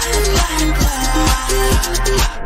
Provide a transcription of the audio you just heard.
blah, blah, blah.